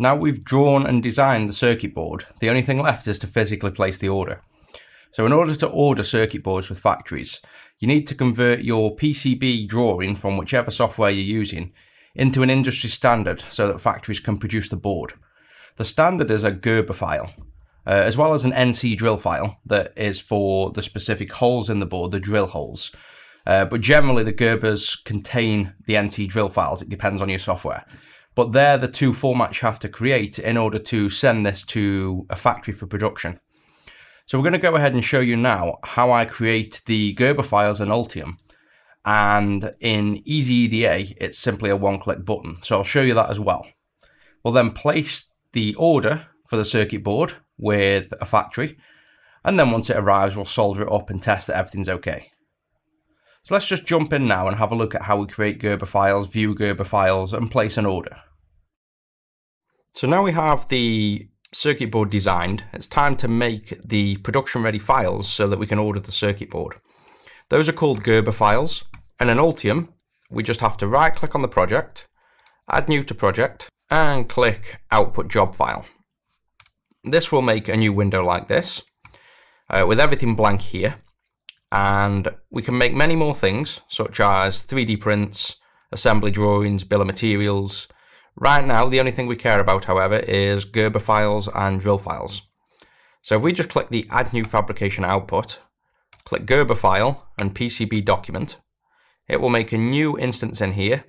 Now we've drawn and designed the circuit board, the only thing left is to physically place the order. So in order to order circuit boards with factories, you need to convert your PCB drawing from whichever software you're using into an industry standard so that factories can produce the board. The standard is a Gerber file, uh, as well as an NC drill file that is for the specific holes in the board, the drill holes. Uh, but generally, the Gerbers contain the NC drill files. It depends on your software. But they're the two formats you have to create in order to send this to a factory for production. So we're going to go ahead and show you now how I create the Gerber files in Altium. And in EasyEDA, it's simply a one-click button. So I'll show you that as well. We'll then place the order for the circuit board with a factory. And then once it arrives, we'll solder it up and test that everything's okay. So let's just jump in now and have a look at how we create Gerber files, view Gerber files, and place an order. So now we have the circuit board designed, it's time to make the production ready files so that we can order the circuit board. Those are called Gerber files, and in Altium, we just have to right click on the project, add new to project, and click output job file. This will make a new window like this, uh, with everything blank here, and we can make many more things, such as 3D prints, assembly drawings, bill of materials, Right now, the only thing we care about, however, is Gerber files and drill files. So if we just click the Add New Fabrication Output, click Gerber file and PCB document, it will make a new instance in here.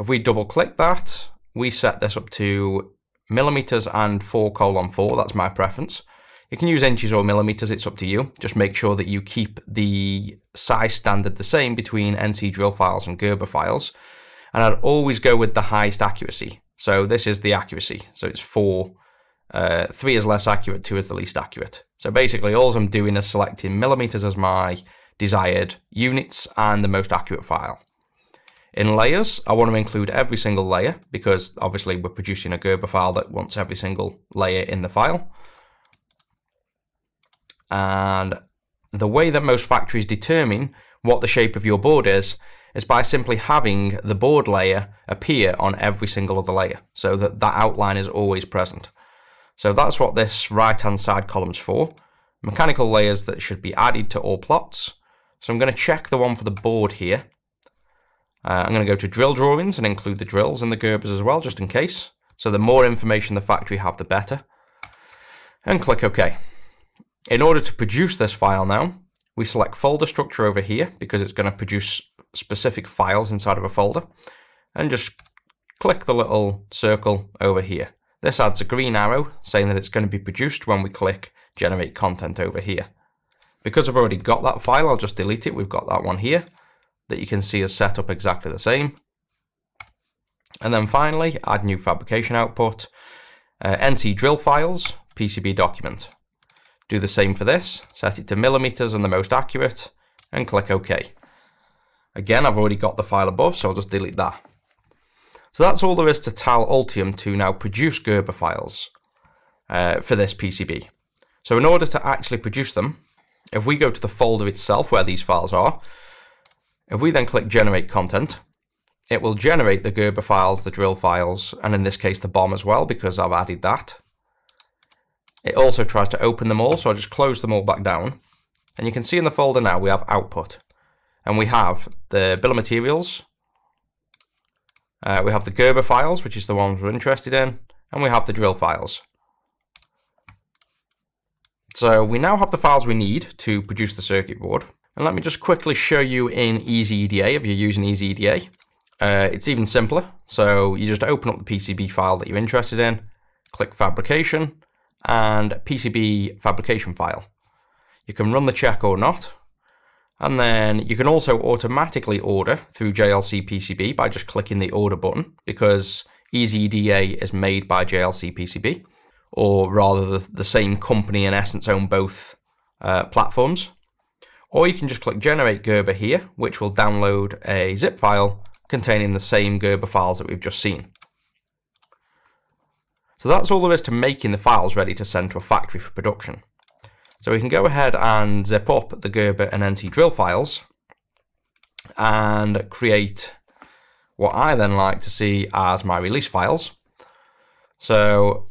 If we double click that, we set this up to millimeters and 4 colon 4, that's my preference. You can use inches or millimeters, it's up to you. Just make sure that you keep the size standard the same between NC drill files and Gerber files and I'd always go with the highest accuracy. So this is the accuracy. So it's four. Uh, three is less accurate, two is the least accurate. So basically, all I'm doing is selecting millimeters as my desired units and the most accurate file. In layers, I want to include every single layer because obviously we're producing a Gerber file that wants every single layer in the file. And the way that most factories determine what the shape of your board is is by simply having the board layer appear on every single other layer so that that outline is always present. So that's what this right hand side column's for. Mechanical layers that should be added to all plots. So I'm going to check the one for the board here. Uh, I'm going to go to drill drawings and include the drills and the Gerbers as well, just in case. So the more information the factory have, the better. And click OK. In order to produce this file now, we select folder structure over here because it's going to produce specific files inside of a folder and just click the little circle over here. This adds a green arrow saying that it's going to be produced when we click generate content over here. Because I've already got that file, I'll just delete it. We've got that one here that you can see is set up exactly the same. And then finally, add new fabrication output, uh, NC drill files, PCB document. Do the same for this, set it to millimeters and the most accurate, and click OK. Again, I've already got the file above, so I'll just delete that. So that's all there is to tell Altium to now produce Gerber files uh, for this PCB. So in order to actually produce them, if we go to the folder itself where these files are, if we then click generate content, it will generate the Gerber files, the drill files, and in this case the BOM as well because I've added that. It also tries to open them all, so I just close them all back down. And you can see in the folder now we have output. And we have the bill of materials. Uh, we have the Gerber files, which is the ones we're interested in. And we have the drill files. So we now have the files we need to produce the circuit board. And let me just quickly show you in EasyEDA, if you're using EasyEDA. Uh, it's even simpler. So you just open up the PCB file that you're interested in, click Fabrication, and PCB Fabrication file. You can run the check or not, and then you can also automatically order through JLC PCB by just clicking the order button because EasyEDA is made by JLC PCB, or rather the, the same company in essence own both uh, platforms. Or you can just click generate Gerber here, which will download a zip file containing the same Gerber files that we've just seen. So that's all there is to making the files ready to send to a factory for production. So we can go ahead and zip up the Gerber and NC drill files and create what I then like to see as my release files. So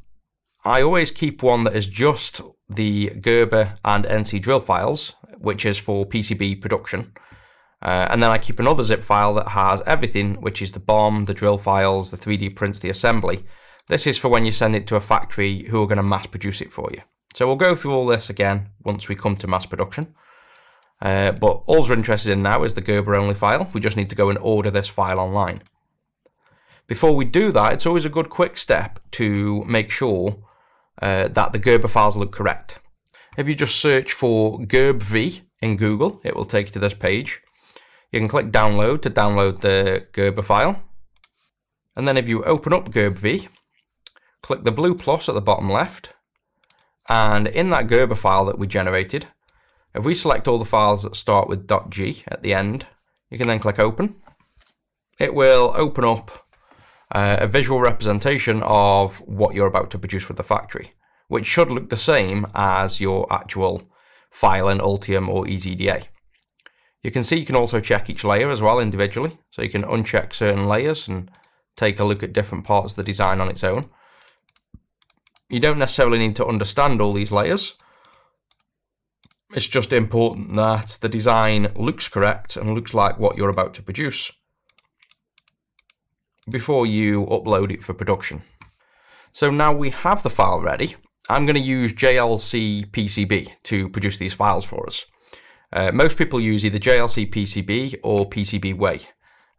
I always keep one that is just the Gerber and NC drill files, which is for PCB production. Uh, and then I keep another zip file that has everything, which is the BOM, the drill files, the 3D prints, the assembly. This is for when you send it to a factory who are going to mass produce it for you. So we'll go through all this again once we come to mass production. Uh, but all we're interested in now is the Gerber only file. We just need to go and order this file online. Before we do that, it's always a good quick step to make sure uh, that the Gerber files look correct. If you just search for GerbV in Google, it will take you to this page. You can click download to download the Gerber file. And then if you open up GerbV, click the blue plus at the bottom left. And in that Gerber file that we generated, if we select all the files that start with .g at the end, you can then click open. It will open up uh, a visual representation of what you're about to produce with the factory, which should look the same as your actual file in Altium or EasyEDA. You can see you can also check each layer as well individually, so you can uncheck certain layers and take a look at different parts of the design on its own. You don't necessarily need to understand all these layers. It's just important that the design looks correct and looks like what you're about to produce before you upload it for production. So now we have the file ready, I'm going to use JLC PCB to produce these files for us. Uh, most people use either JLC PCB or PCBWay.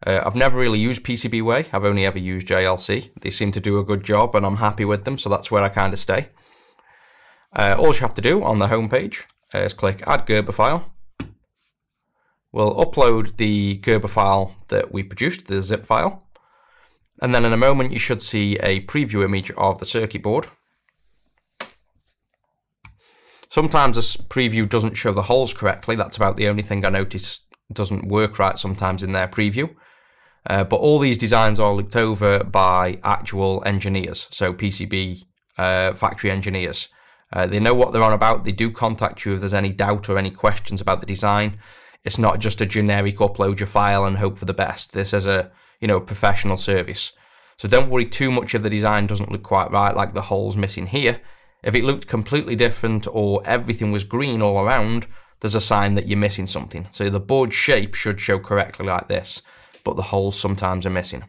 Uh, I've never really used PCBWay, I've only ever used JLC. They seem to do a good job and I'm happy with them, so that's where I kind of stay. Uh, all you have to do on the homepage is click Add Gerber File. We'll upload the Gerber file that we produced, the zip file. And then in a moment you should see a preview image of the circuit board. Sometimes this preview doesn't show the holes correctly. That's about the only thing I notice doesn't work right sometimes in their preview. Uh, but all these designs are looked over by actual engineers, so PCB uh, factory engineers. Uh, they know what they're on about. They do contact you if there's any doubt or any questions about the design. It's not just a generic upload your file and hope for the best. This is a you know professional service. So don't worry too much if the design doesn't look quite right, like the holes missing here. If it looked completely different or everything was green all around, there's a sign that you're missing something. So the board shape should show correctly like this, but the holes sometimes are missing.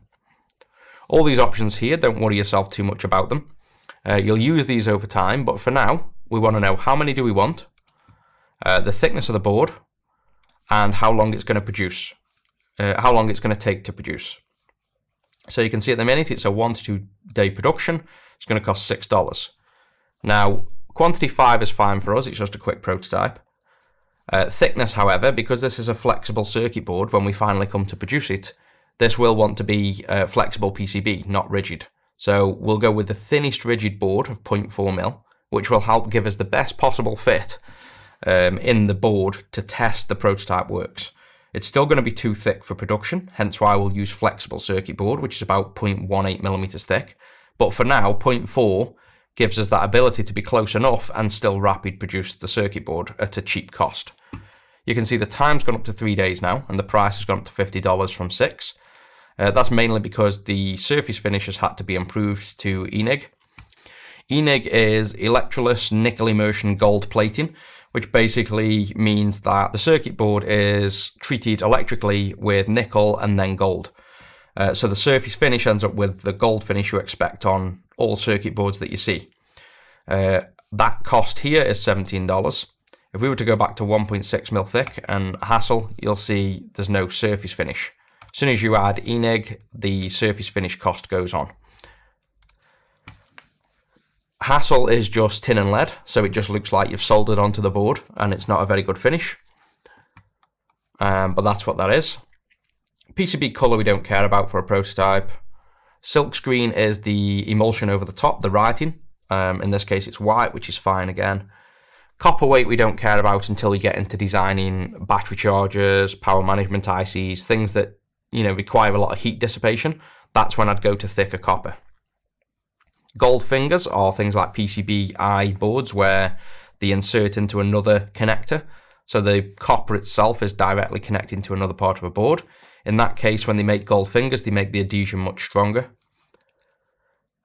All these options here, don't worry yourself too much about them. Uh, you'll use these over time, but for now, we want to know how many do we want, uh, the thickness of the board, and how long it's going to produce, uh, how long it's going to take to produce. So you can see at the minute it's a one to two day production. It's going to cost $6. Now, quantity 5 is fine for us, it's just a quick prototype. Uh, thickness, however, because this is a flexible circuit board, when we finally come to produce it, this will want to be uh, flexible PCB, not rigid. So we'll go with the thinnest rigid board of 0.4mm, which will help give us the best possible fit um, in the board to test the prototype works. It's still going to be too thick for production, hence why we'll use flexible circuit board, which is about 0.18mm thick. But for now, 0.4 gives us that ability to be close enough and still rapid produce the circuit board at a cheap cost. You can see the time's gone up to three days now, and the price has gone up to $50 from six. Uh, that's mainly because the surface finish has had to be improved to ENIG. ENIG is electroless nickel immersion gold plating, which basically means that the circuit board is treated electrically with nickel and then gold. Uh, so the surface finish ends up with the gold finish you expect on all circuit boards that you see. Uh, that cost here is $17. If we were to go back to 1.6 mil thick and HASL, you'll see there's no surface finish. As soon as you add ENIG, the surface finish cost goes on. HASL is just tin and lead, so it just looks like you've soldered onto the board and it's not a very good finish. Um, but that's what that is. PCB color we don't care about for a prototype. Silkscreen is the emulsion over the top, the writing. Um, in this case, it's white, which is fine again. Copper weight we don't care about until you get into designing battery chargers, power management ICs, things that you know require a lot of heat dissipation. That's when I'd go to thicker copper. Gold fingers are things like PCB PCBi boards where they insert into another connector. So the copper itself is directly connecting to another part of a board. In that case, when they make gold fingers, they make the adhesion much stronger.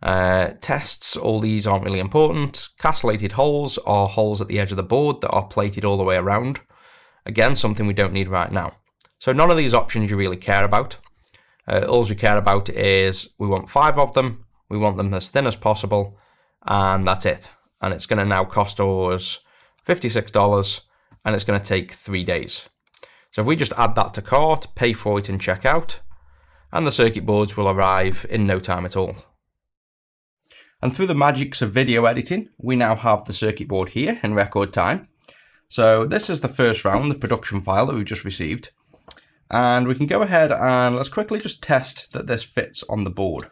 Uh, tests, all these aren't really important. Castellated holes are holes at the edge of the board that are plated all the way around. Again, something we don't need right now. So none of these options you really care about. Uh, all we care about is we want five of them, we want them as thin as possible, and that's it. And it's going to now cost us $56, and it's going to take three days. So if we just add that to cart, pay for it and check out, and the circuit boards will arrive in no time at all. And through the magics of video editing, we now have the circuit board here in record time. So this is the first round, the production file that we've just received. And we can go ahead and let's quickly just test that this fits on the board.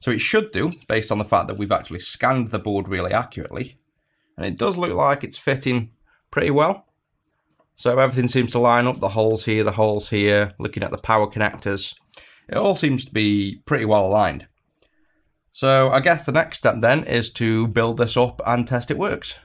So it should do, based on the fact that we've actually scanned the board really accurately. And it does look like it's fitting pretty well. So everything seems to line up, the holes here, the holes here, looking at the power connectors. It all seems to be pretty well aligned. So I guess the next step then is to build this up and test it works.